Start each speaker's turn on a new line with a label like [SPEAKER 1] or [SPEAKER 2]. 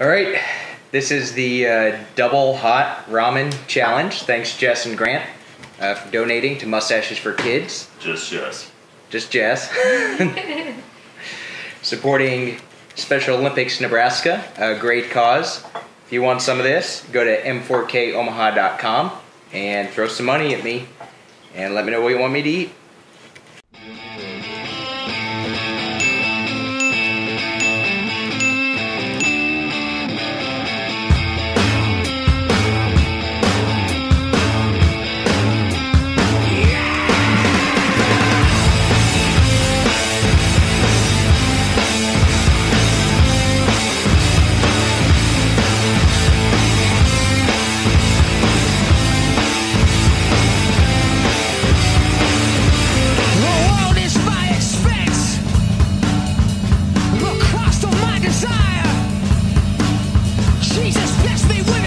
[SPEAKER 1] All right, this is the uh, double hot ramen challenge. Thanks, Jess and Grant, uh, for donating to Mustaches for Kids.
[SPEAKER 2] Just Jess.
[SPEAKER 1] Just Jess. Supporting Special Olympics Nebraska, a great cause. If you want some of this, go to m4komaha.com and throw some money at me and let me know what you want me to eat.
[SPEAKER 3] Me with